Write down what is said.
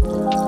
Bye.